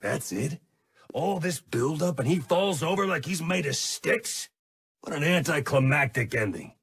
That's it? All this build-up and he falls over like he's made of sticks? What an anticlimactic ending.